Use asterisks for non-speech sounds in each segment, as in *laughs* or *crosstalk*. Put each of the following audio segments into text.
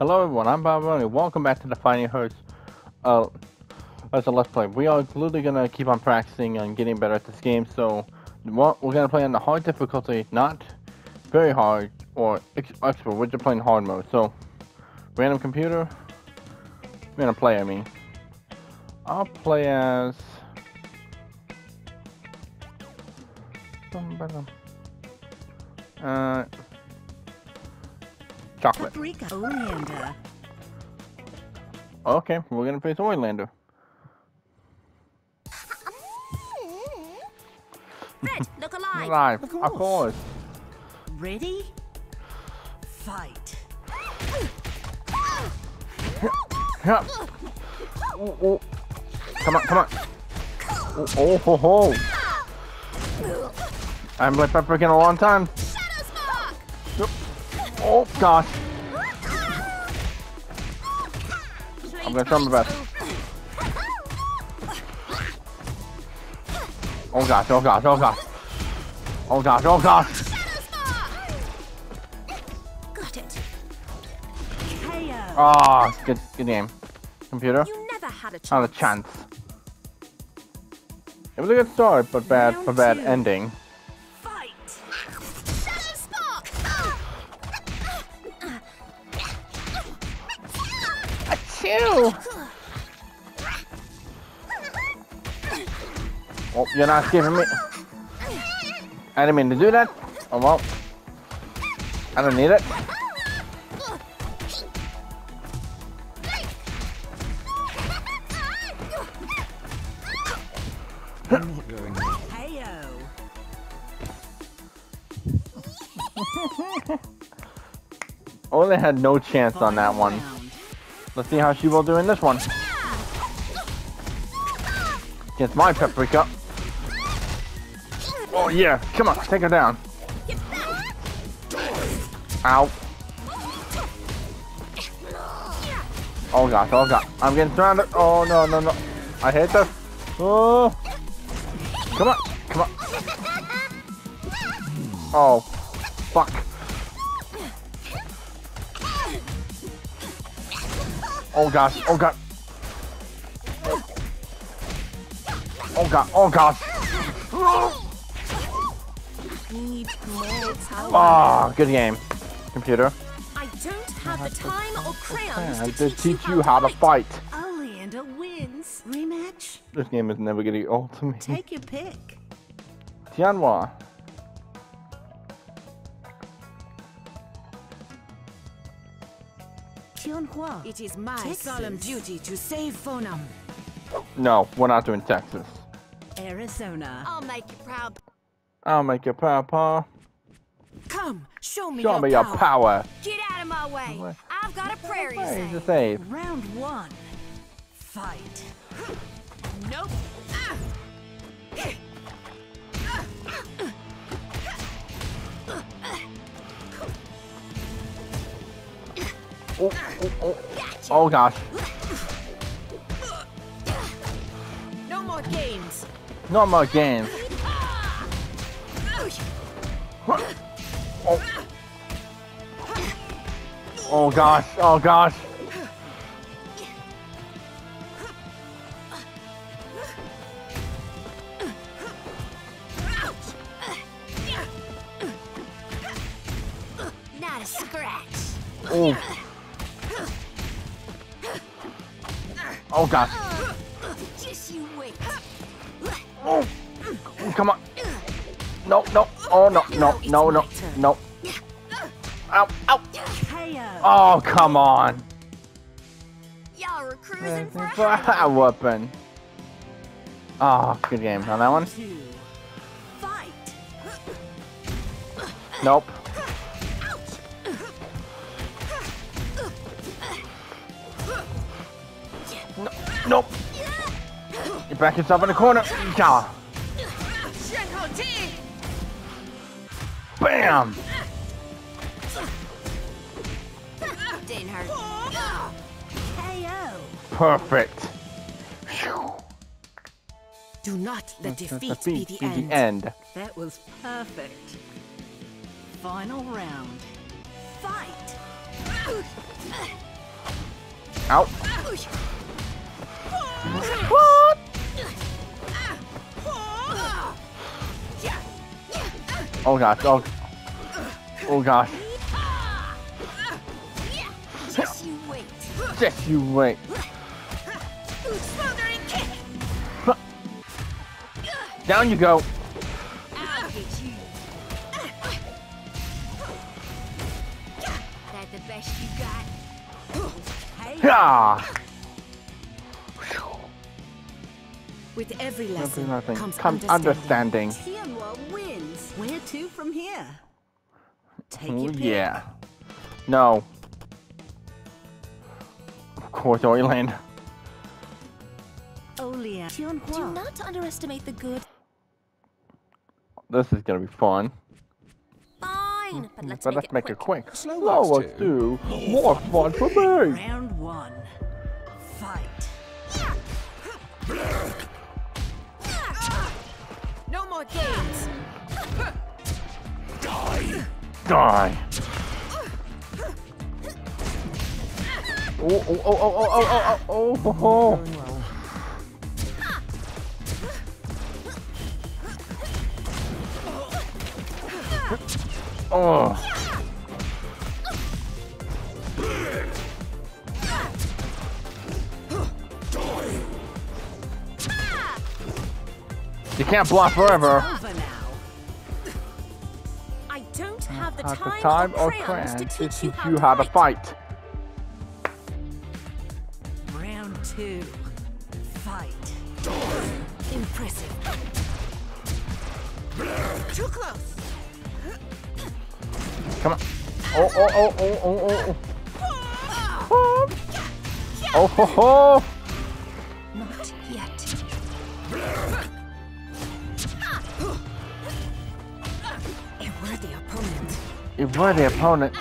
Hello everyone, I'm Bob and welcome back to the Fightin' Herds uh, as a Let's Play. We are literally to keep on practicing and getting better at this game, so we're to play on the hard difficulty, not very hard or ex expert, we're just playing hard mode. So, random computer, random play I mean. I'll play as... Uh, chocolate. Paprika. Oleander. Okay, we're gonna face Oleander. Red, *laughs* look alive. Live, Of of course. Ready? Fight. Yeah. Ooh, ooh. Come on, come on. Ooh, oh, ho, ho. I haven't played Pepper in a long time. Oh, gosh. I'm gonna try my best. Oh, gosh, oh, gosh, oh, gosh. Oh, gosh, oh, gosh. Got it. KO. Ah, good, good game. Computer, You never had a chance. not a chance. It was a good start, but bad, Round but bad two. ending. Achoo! Oh, you're not giving me. I didn't mean to do that. Oh well. I don't need it. *laughs* Only had no chance on that one. Let's see how she will do in this one. Against my paprika. Oh yeah, come on, take her down. Ow. Oh gosh, oh god. I'm getting surrounded. Oh no, no, no. I hate this. Oh. Come on, come on. Oh, fuck. Oh gosh, oh god. Oh god, oh gosh. Need more power. Ah, good game. Computer. I don't have the time or crayons I to teach, you how to fight. Oleander wins. Rematch? This game is never gonna old to me. Take your pick. Tianhuo. Tianhuo. It is my Texas. solemn duty to save Foenum. No, we're not doing Texas. Arizona. I'll make you proud. I'll make you papa. Come, show me Show your me your power. power. Get out of my way. What? I've got a prayer to Hey, to save. Round one. Fight. Nope. Ah. Oh, oh, oh. oh gosh. No more games. No more games. Oh. Oh gosh, oh gosh. Not a scratch. Oh. Oh god. Just you wait. Oh. Come on. No, no. Oh no, no, no, no, no. Ow, ow. Oh, come on. Y'all are cruising for a That weapon. Oh, good game. On that one? Fight. Nope. Nope. You back yourself in the corner. Yeah. Shenho Bam. Didn't hurt. KO. Perfect. Do not let defeat, Defeat be the be end. the end. That was perfect. Final round. Fight! Out. Oh gosh. Oh. Oh gosh. Just you wait. Just you wait. Down you go. I'll with every Nothing. lesson Nothing. comes Come understanding. understanding. Tianhuo wins. Where to from here? Take Oh your pick. yeah. No. Of course, Oiland. Olian. Oh, Tianhuo. Do not underestimate the good. This is gonna be fun. Fine, but mm-hmm. let's but make let's it make quick. it quick. Slow No, walks let's do more fun for me. Round one. No more games. Die. Oh, oh, oh, oh, oh, oh, oh, oh, oh, oh. Oh. Can't block forever. I don't have the At time, the time or or crayons crayons to teach you how, you how to fight. Round two. Fight. Impressive. Too close. Come on. Oh, oh, oh, oh, oh, oh. Oh, oh ho, ho. You were the opponent.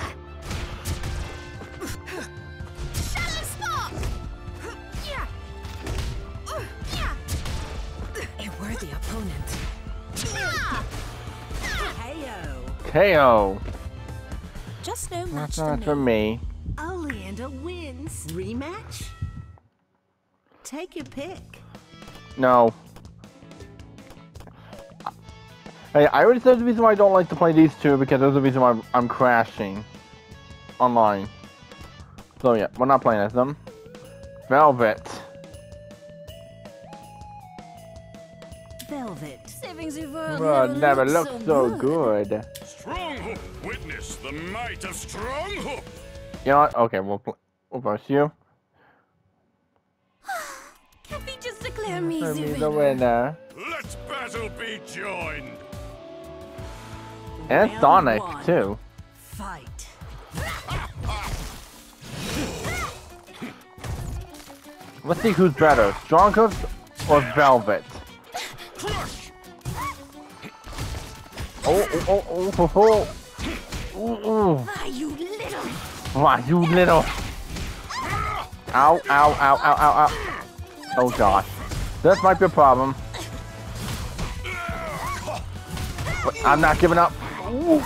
Shallow spot. Yeah. Yeah. A worthy opponent. KO. KO. Just no match That's not me. for me. Oleander wins. Rematch? Take your pick. No. Hey, I already said the reason why I don't like to play these two because there's the reason why I'm crashing online. So yeah, we're not playing as them. Velvet. Velvet. Savings you world never, never looked looked so so good. good. Stronghoof, witness the might of Stronghoof. You know what? Okay, we'll pl- we'll verse you. *sighs* Can't we just declare me the me, winner? the winner. Let battle be joined. And Round Sonic one. too. Fight. Let's see who's better, Stronghoof or Velvet. Oh, oh, oh, oh, oh, oh. Ooh, ooh. Ah, you little. Why, you little. Ow, ow, ow, ow, ow, ow. Oh gosh. This might be a problem. But I'm not giving up. Ooh.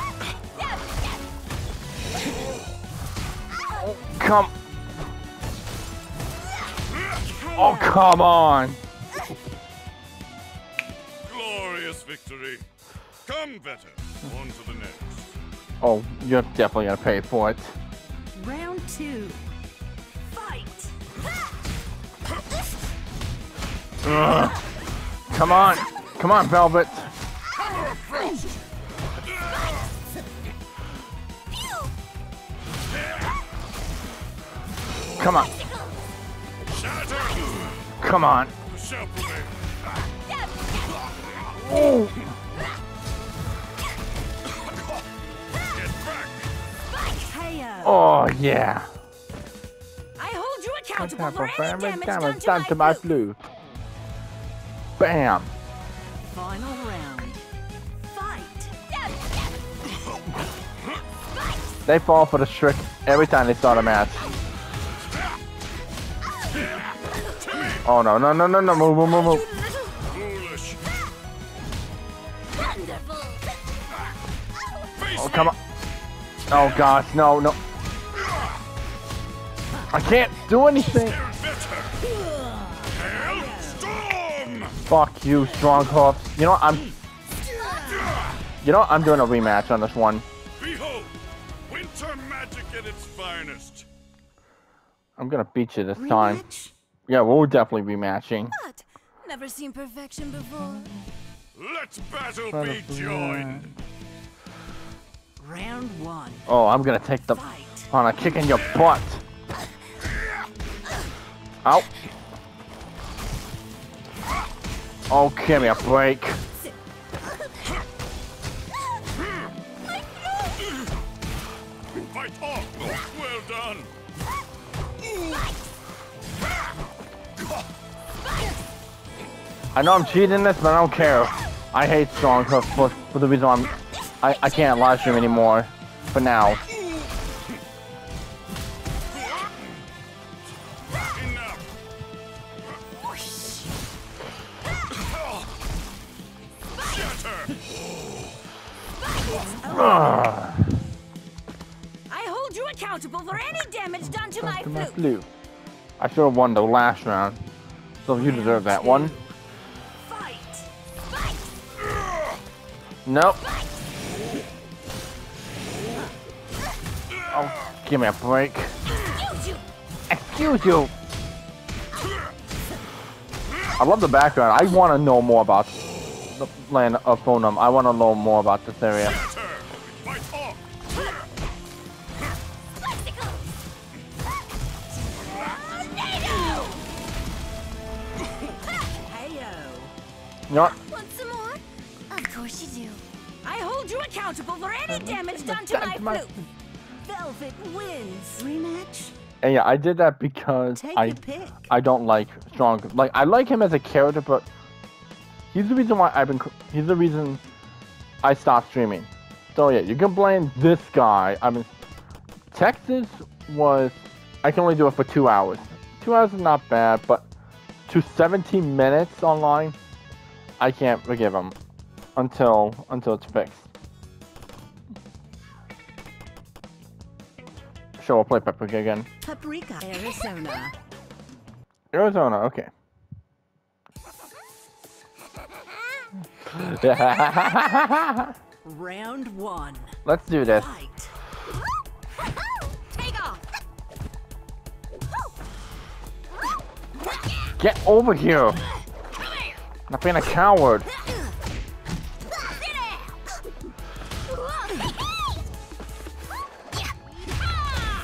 Oh, come. Oh, come on. Glorious victory. Come, better. On to the next. Oh, you're definitely gonna pay for it. Round two. Fight. Ugh. Come on. Come on, Velvet. Come on. Come on. Ooh. Get back. KO. Oh, yeah. I hold you accountable for any damage, damage, done to my flute. Bam. Final round. Fight. They fall for the trick every time they start a match. Oh no, no, no, no, no, move, move, move, move. Foolish. Wonderful. Face Oh, come on. Oh gosh, no, no. I can't do anything. Fuck you, Stronghoof. You know what? I'm. You know what? I'm doing a rematch on this one. Behold, winter magic at its finest. I'm gonna beat you this time. Rematch? Yeah, we'll definitely rematching. What? Never seen perfection before. Let's battle be joined. Round one. Oh, I'm gonna take the Fight. on a kick in your butt. Ow. Oh, give me a break. Fight on. Well done. I know I'm cheating this, but I don't care. I hate Stronghoof for, for the reason I'm I, I can't live stream anymore. For now. Should have won the last round. So you deserve that one. Fight. Nope. Oh, give me a break. Excuse you. I love the background. I want to know more about the land of Foenum. I want to know more about this area. My Done to my- flute. Velvet wins. Rematch? And yeah, I did that because Take I. I don't like strong. Like I like him as a character, but he's the reason why I've been. He's the reason I stopped streaming. So yeah, you can blame this guy. I mean, Texas was. I can only do it for two hours. Two hours is not bad, but to 17 minutes online, I can't forgive him until until it's fixed. Sure, we'll play Paprika again. Paprika. Arizona. Arizona, okay. *laughs* Round one. Let's do this. Fight. Take off. Get over here! Not being a coward.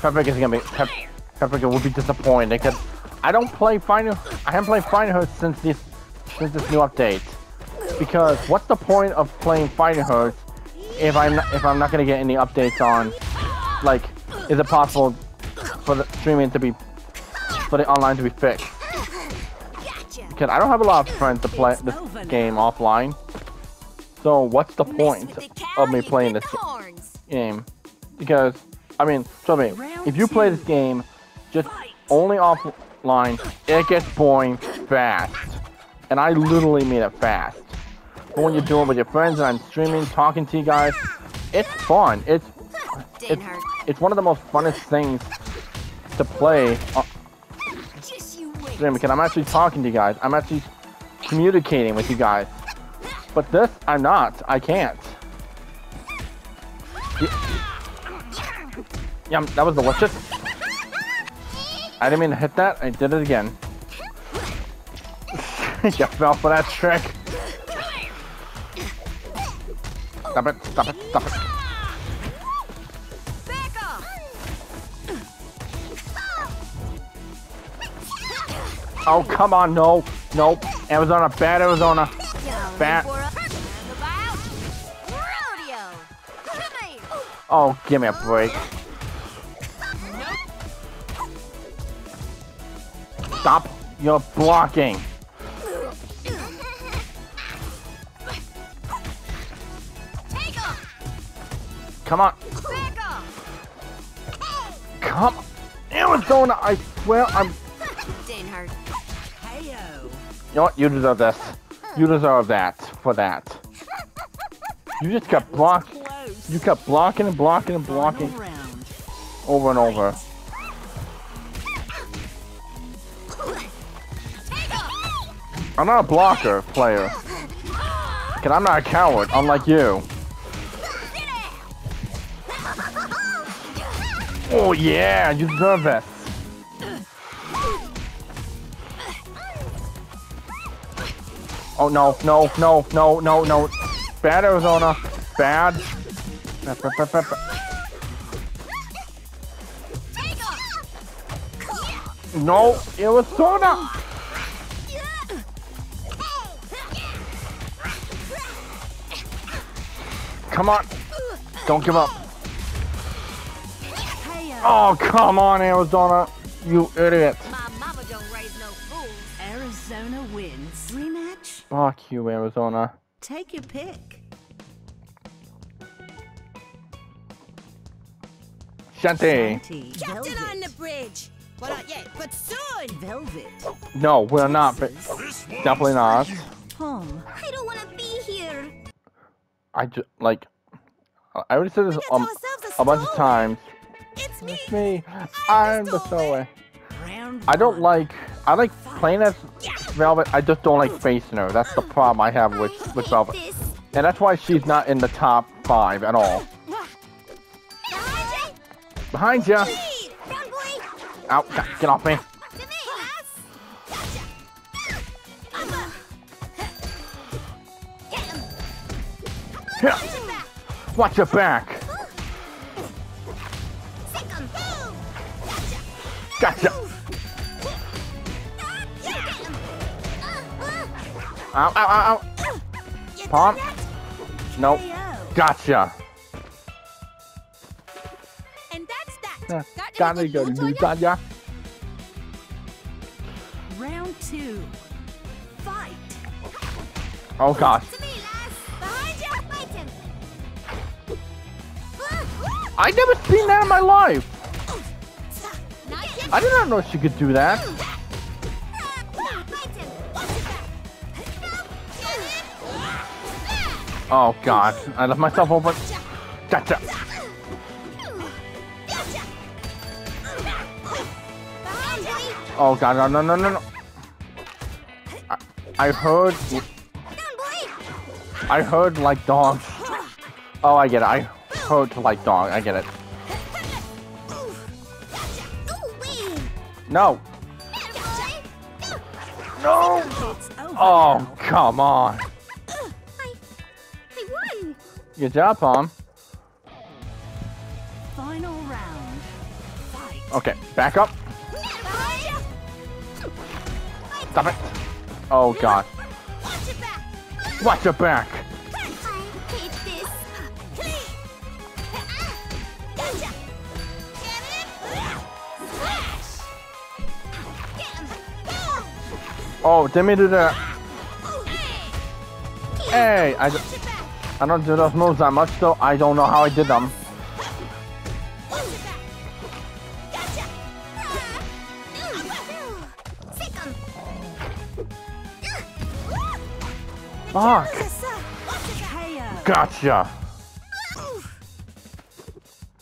Paprika's gonna be. Pep, Paprika will be disappointed because I don't play Final. I haven't played Fightin' Herds since this since this new update. Because what's the point of playing Fightin' Herds if I'm not, if I'm not gonna get any updates on? Like, is it possible for the streaming to be for the online to be fixed? Because I don't have a lot of friends to play this game offline. So what's the point of me playing this game? Because I mean, so me, if you play this game just only offline, it gets boring fast. And I literally mean it fast. But when you're doing it with your friends and I'm streaming, talking to you guys, it's fun. It's it's, it's one of the most funnest things to play stream because I'm actually talking to you guys. I'm actually communicating with you guys. But this, I'm not. I can't. Y- Yum, that was delicious. I didn't mean to hit that. I did it again. *laughs* you fell for that trick. Stop it, stop it, stop it. Oh, come on, no. Nope. Arizona, bad Arizona. Here. Oh, give me a break. Stop. You're blocking. Come on. Come Arizona, I swear I'm... You know what? You deserve this. You deserve that for that. You just kept block. You kept blocking and blocking and blocking over and over. I'm not a blocker player. Cause I'm not a coward, unlike you. Oh yeah, you deserve it. Oh no, no, no, no, no, no. Bad Arizona. Bad. Ba- ba- ba- ba- No. Come on. Don't give up. Oh, come on, Arizona. You idiot. My mama don't raise no fools. Arizona wins. Rematch? Fuck you, Arizona. Take your pick. Shanty. Shanty, Captain on the bridge. Well, uh, not yet, but soon. Velvet. No, we're not. But definitely not. Home. I don't want to be here. I just like. I already said this um, a bunch of times. It's me. It's me. I'm I'm the stowaway. I don't like. I like playing as Velvet. I just don't like facing her. That's the problem I have with with Velvet, and that's why she's not in the top five at all. Behind you. Lead. Brown boy. Out. Get off me. Watch your back. Gotcha. Ow, ow, ow, ow. Pom. Nope. Gotcha. And that's that. Got any good to on ya? Round two. Fight. Oh gosh. I never seen that in my life. I did not know she could do that. Oh god. I left myself open. Gotcha. Oh god, no, no, no, no, no. I, I heard. I heard like dogs. Oh, I get it. I heard like dog. I get it. No. No. Oh, come on. Good job, Pom. Final round. Okay, back up. Stop it. Oh god. Watch your back. Oh, mean to do that. Hey. I, d- Watch your back. I don't do those moves that much, though. I don't know how I did them. Watch. Gotcha. Sick 'em. Fuck. Watch your KO. back. Gotcha.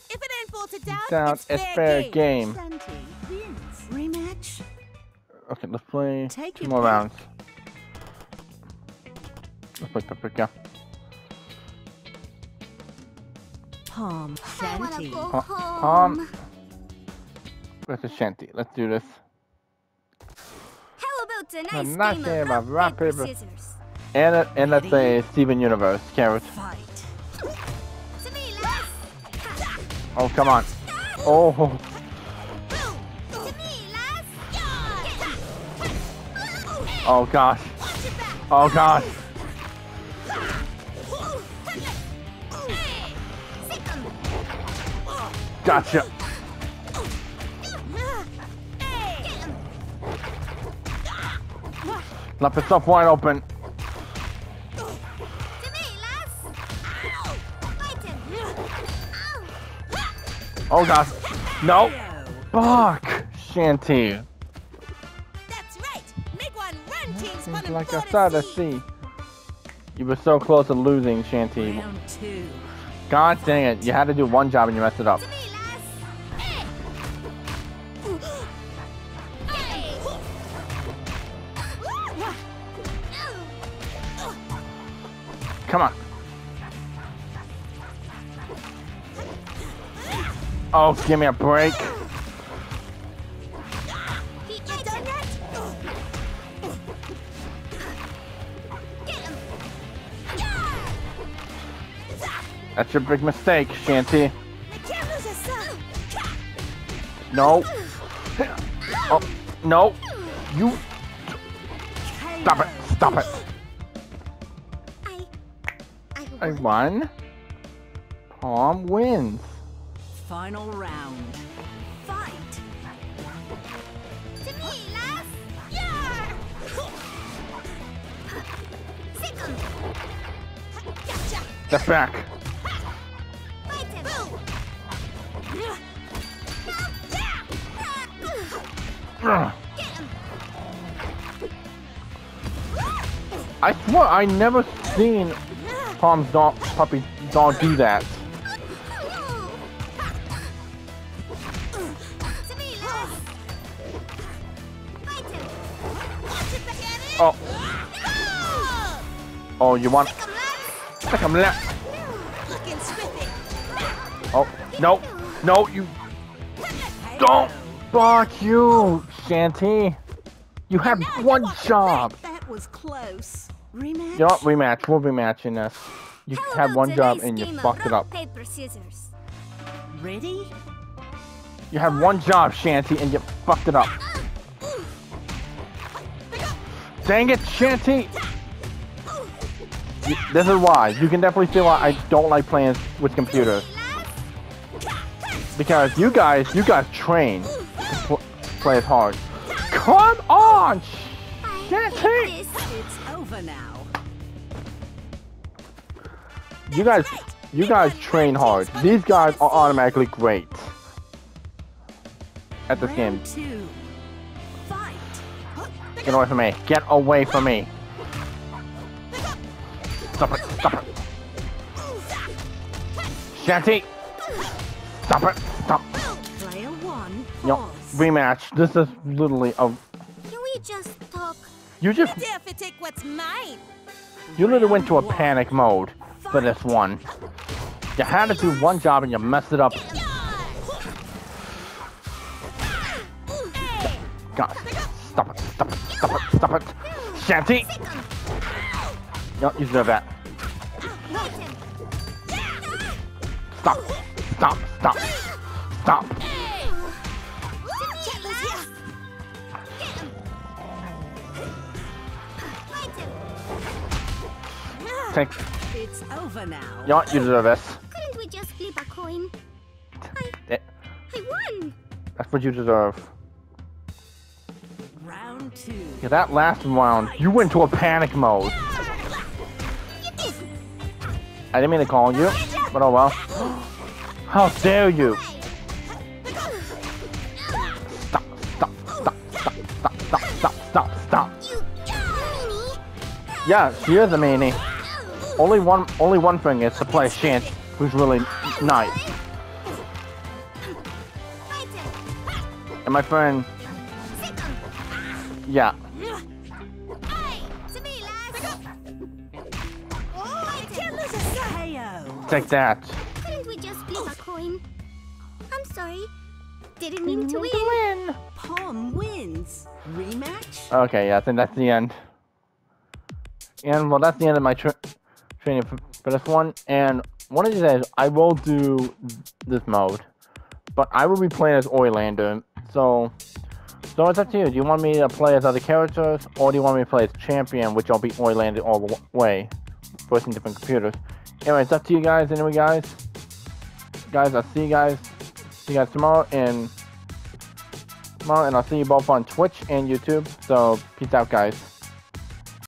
If it ain't bolted down, Down. it's, It's fair game. Rematch. Okay, let's play Take two more pick. rounds. Let's play Paprika. Pom. I wanna Shanty. go home. um, Where's the shanty? Let's do this. How about a A nice nice game game of of rock, rock, paper, paper. scissors? And, it, and let's say Steven Universe. Carrot. Fight. To me, lass. Oh, come on. Oh, oh gosh. Oh gosh. Gotcha. Left yourself wide open. Oh gosh. No. Fuck. Shanty. like I saw the sea. You were so close to losing, Shanty. God dang it, you had to do one job and you messed it up. Come on. Oh, give me a break. That's your big mistake, Shanty. I can't lose a son! No. Oh, no. You stop it. Stop it. I... I I won. won. Tom wins. Final round. Fight. To me, lass! Yeah! *laughs* Sick 'em! Gotcha! Step back. What? I never seen Tom's dog, puppy dog do that. Oh. Oh, you want? Pick him left. Oh, no, no, you don't bark, you Shanty. You have one job. That was close. Rematch? You know what? Rematch. We'll be matching this. You How had one job and you fucked it up. Paper, scissors. Ready? You had one job, Shanty, and you fucked it up. Dang it, Shanty! This is why. You can definitely see why I don't like playing with computers. Because you guys, you guys train to pl- play as hard. Come on, Shanty! Over now. You guys, you guys train hard. These guys are automatically great at this game. Round two. Fight. Get away from me. Get away from me. Stop it. Stop it. Shanty. Stop it. Stop. Player one. Rematch. This is literally a. You just. You take what's mine. You literally went to a panic mode for this one. You had to do one job and you messed it up. God. Stop it. Stop it. Stop it. Stop it. Shanty. No, you deserve that. Uh, stop. Stop. Stop. Stop. Thanks. It's over now. Yeah, you deserve this. Couldn't we just flip a coin? I. Eh. I won. That's what you deserve. Round two. Yeah, that last round, you went to a panic mode. Yeah. I didn't mean to call you, but oh well. How dare you! Stop, stop, stop, stop, stop, stop, stop, stop. You, yeah, she is a meanie. Only one, only one thing is to play Shant, who's really nice. And my friend, yeah, Hey! To me, lass! Oh, I can't lose a son! KO. take that. Couldn't we just flip a coin? I'm sorry. Didn't mean to win. Pom wins. Rematch? Okay, yeah, I think that's the end. And well, that's the end of my tra- for, this one. And one of these days, I will do this mode, but I will be playing as Oleander. So, so it's up to you. Do you want me to play as other characters, or do you want me to play as champion, which I'll be Oleander all the way, first different computers? Anyway, it's up to you guys. Anyway, guys, guys, I'll see you guys. See you guys tomorrow and tomorrow, and I'll see you both on Twitch and YouTube. So, peace out, guys.